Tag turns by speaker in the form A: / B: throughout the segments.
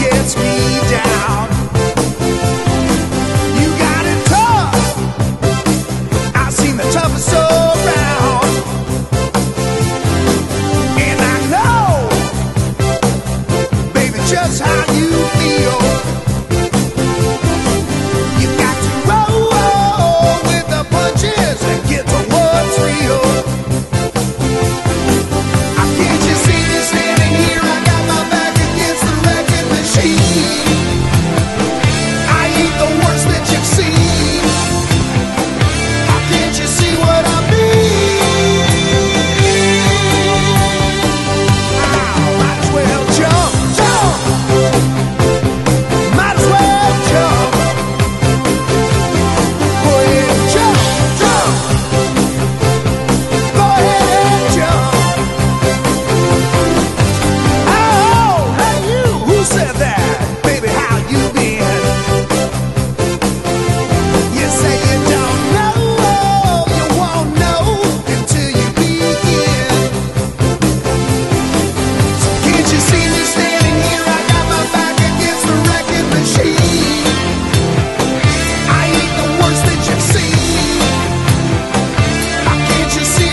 A: gets me down. You got it tough. I've seen the toughest around. And I know, baby, just how you feel.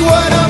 A: what I